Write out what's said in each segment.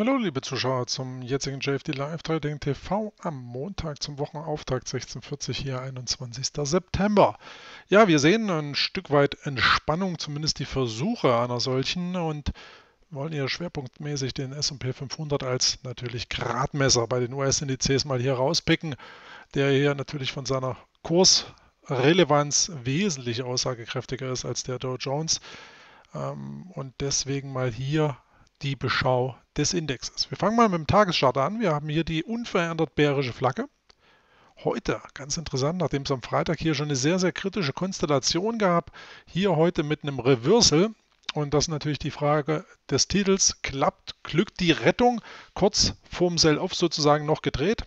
Hallo liebe Zuschauer zum jetzigen JFD Live Trading TV am Montag zum Wochenauftakt 16.40 hier 21. September. Ja, wir sehen ein Stück weit Entspannung, zumindest die Versuche einer solchen und wollen hier schwerpunktmäßig den S&P 500 als natürlich Gradmesser bei den US-Indizes mal hier rauspicken, der hier natürlich von seiner Kursrelevanz wesentlich aussagekräftiger ist als der Dow Jones ähm, und deswegen mal hier die Beschau des Indexes. Wir fangen mal mit dem Tageschart an. Wir haben hier die unverändert bärische Flagge. Heute, ganz interessant, nachdem es am Freitag hier schon eine sehr, sehr kritische Konstellation gab, hier heute mit einem Reversal. Und das ist natürlich die Frage des Titels. Klappt, glückt die Rettung kurz vorm Sell-Off sozusagen noch gedreht?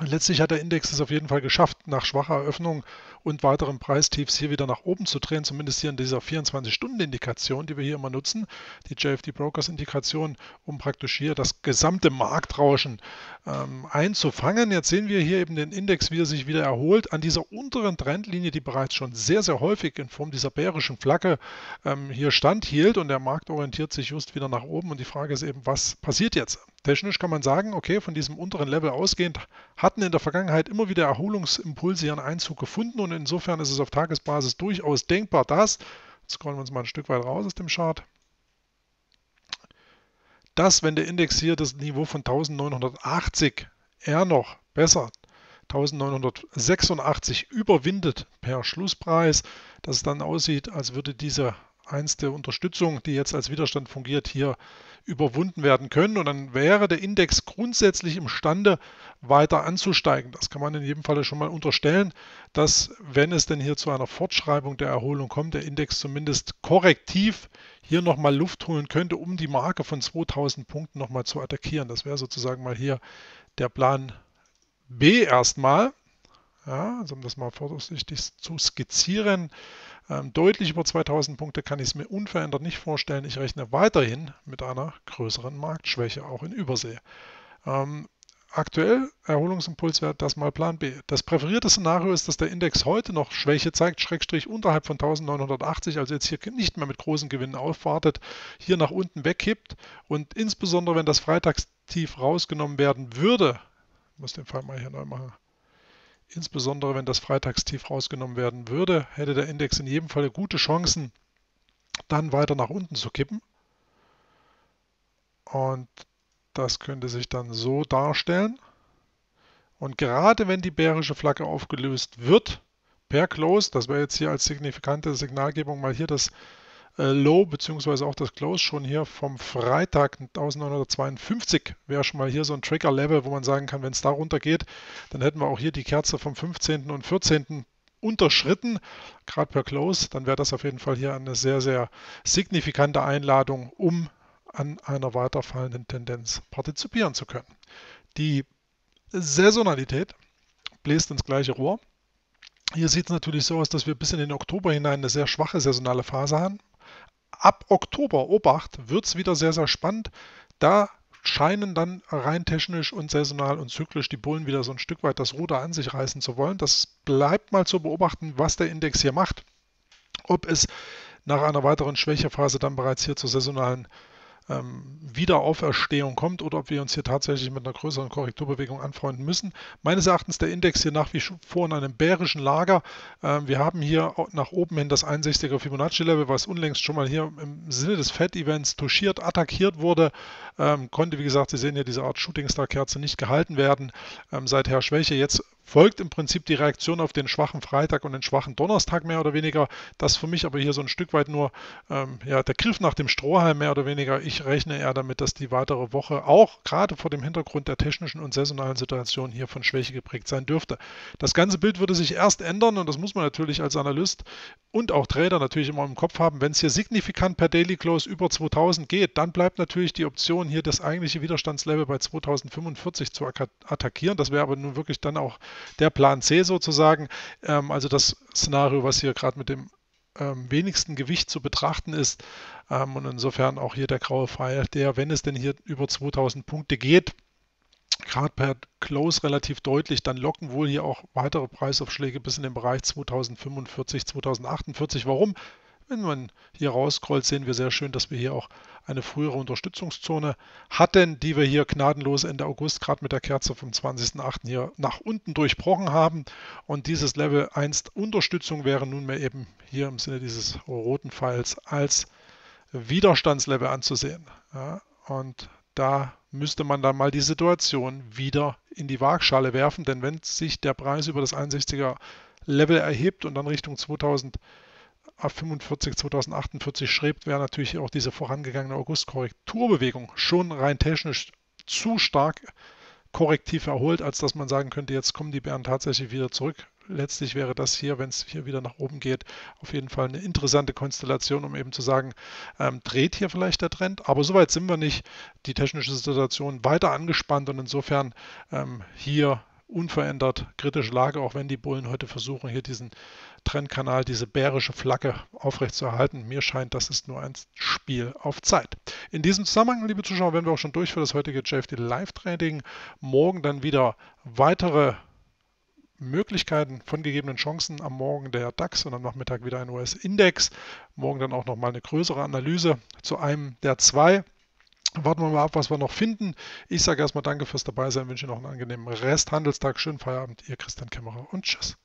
Letztlich hat der Index es auf jeden Fall geschafft, nach schwacher Eröffnung und weiteren Preistiefs hier wieder nach oben zu drehen, zumindest hier in dieser 24-Stunden-Indikation, die wir hier immer nutzen, die JFD Brokers-Indikation, um praktisch hier das gesamte Marktrauschen ähm, einzufangen. Jetzt sehen wir hier eben den Index, wie er sich wieder erholt, an dieser unteren Trendlinie, die bereits schon sehr, sehr häufig in Form dieser bärischen Flagge ähm, hier standhielt und der Markt orientiert sich just wieder nach oben und die Frage ist eben, was passiert jetzt? Technisch kann man sagen, okay, von diesem unteren Level ausgehend hatten in der Vergangenheit immer wieder Erholungsimpulse ihren Einzug gefunden und insofern ist es auf Tagesbasis durchaus denkbar, dass, jetzt scrollen wir uns mal ein Stück weit raus aus dem Chart, dass, wenn der Index hier das Niveau von 1980 eher noch besser 1986 überwindet per Schlusspreis, dass es dann aussieht, als würde diese einste Unterstützung, die jetzt als Widerstand fungiert, hier überwunden werden können. Und dann wäre der Index grundsätzlich imstande, weiter anzusteigen. Das kann man in jedem Falle schon mal unterstellen, dass, wenn es denn hier zu einer Fortschreibung der Erholung kommt, der Index zumindest korrektiv hier nochmal Luft holen könnte, um die Marke von 2000 Punkten nochmal zu attackieren. Das wäre sozusagen mal hier der Plan B erstmal. Ja, also um das mal vorsichtig zu skizzieren. Ähm, deutlich über 2000 Punkte kann ich es mir unverändert nicht vorstellen. Ich rechne weiterhin mit einer größeren Marktschwäche, auch in Übersee. Ähm, aktuell Erholungsimpulswert, das mal Plan B. Das präferierte Szenario ist, dass der Index heute noch Schwäche zeigt, Schrägstrich unterhalb von 1980, also jetzt hier nicht mehr mit großen Gewinnen aufwartet, hier nach unten wegkippt und insbesondere wenn das Freitagstief rausgenommen werden würde, muss den Fall mal hier neu machen, Insbesondere wenn das Freitagstief rausgenommen werden würde, hätte der Index in jedem Fall gute Chancen, dann weiter nach unten zu kippen. Und das könnte sich dann so darstellen. Und gerade wenn die bärische Flagge aufgelöst wird, per Close, das wäre jetzt hier als signifikante Signalgebung mal hier das Low beziehungsweise auch das Close schon hier vom Freitag 1952 wäre schon mal hier so ein Trigger-Level, wo man sagen kann, wenn es da runter geht, dann hätten wir auch hier die Kerze vom 15. und 14 unterschritten, gerade per Close, dann wäre das auf jeden Fall hier eine sehr, sehr signifikante Einladung, um an einer weiterfallenden Tendenz partizipieren zu können. Die Saisonalität bläst ins gleiche Rohr. Hier sieht es natürlich so aus, dass wir bis in den Oktober hinein eine sehr schwache saisonale Phase haben ab Oktober, Obacht, wird es wieder sehr, sehr spannend. Da scheinen dann rein technisch und saisonal und zyklisch die Bullen wieder so ein Stück weit das Ruder an sich reißen zu wollen. Das bleibt mal zu beobachten, was der Index hier macht. Ob es nach einer weiteren Schwächephase dann bereits hier zur saisonalen ähm, Wiederauferstehung kommt oder ob wir uns hier tatsächlich mit einer größeren Korrekturbewegung anfreunden müssen. Meines Erachtens der Index hier nach wie vor in einem bärischen Lager. Ähm, wir haben hier nach oben hin das 61er Fibonacci-Level, was unlängst schon mal hier im Sinne des Fed-Events touchiert, attackiert wurde. Ähm, konnte, wie gesagt, Sie sehen hier diese Art Shooting Star-Kerze nicht gehalten werden. Ähm, seither Schwäche. Jetzt folgt im Prinzip die Reaktion auf den schwachen Freitag und den schwachen Donnerstag mehr oder weniger. Das für mich aber hier so ein Stück weit nur ähm, ja, der Griff nach dem Strohhalm mehr oder weniger. Ich rechne eher damit, dass die weitere Woche auch gerade vor dem Hintergrund der technischen und saisonalen Situation hier von Schwäche geprägt sein dürfte. Das ganze Bild würde sich erst ändern und das muss man natürlich als Analyst und auch Trader natürlich immer im Kopf haben. Wenn es hier signifikant per Daily Close über 2000 geht, dann bleibt natürlich die Option hier das eigentliche Widerstandslevel bei 2045 zu attackieren. Das wäre aber nun wirklich dann auch der Plan C sozusagen. Ähm, also das Szenario, was hier gerade mit dem ähm, wenigsten Gewicht zu betrachten ist. Ähm, und insofern auch hier der graue Pfeil, der, wenn es denn hier über 2000 Punkte geht, gerade per Close relativ deutlich, dann locken wohl hier auch weitere Preisaufschläge bis in den Bereich 2045, 2048. Warum? Wenn man hier rausscrollt, sehen wir sehr schön, dass wir hier auch eine frühere Unterstützungszone hatten, die wir hier gnadenlos Ende August gerade mit der Kerze vom 20.08. hier nach unten durchbrochen haben. Und dieses Level 1 Unterstützung wäre nunmehr eben hier im Sinne dieses roten Pfeils als Widerstandslevel anzusehen. Ja, und da müsste man dann mal die Situation wieder in die Waagschale werfen, denn wenn sich der Preis über das 61er Level erhebt und dann Richtung 2045, 2048 schreibt, wäre natürlich auch diese vorangegangene August-Korrekturbewegung schon rein technisch zu stark korrektiv erholt, als dass man sagen könnte, jetzt kommen die Bären tatsächlich wieder zurück letztlich wäre das hier, wenn es hier wieder nach oben geht, auf jeden Fall eine interessante Konstellation, um eben zu sagen, ähm, dreht hier vielleicht der Trend. Aber soweit sind wir nicht. Die technische Situation weiter angespannt und insofern ähm, hier unverändert kritische Lage, auch wenn die Bullen heute versuchen, hier diesen Trendkanal, diese bärische Flagge aufrechtzuerhalten. Mir scheint, das ist nur ein Spiel auf Zeit. In diesem Zusammenhang, liebe Zuschauer, werden wir auch schon durch für das heutige JFD Live Trading. Morgen dann wieder weitere Möglichkeiten von gegebenen Chancen. Am Morgen der DAX und am Nachmittag wieder ein US-Index. Morgen dann auch nochmal eine größere Analyse zu einem der zwei. Warten wir mal ab, was wir noch finden. Ich sage erstmal Danke fürs Dabeisein, wünsche noch einen angenehmen Resthandelstag, schönen Feierabend. Ihr Christian Kämmerer und Tschüss.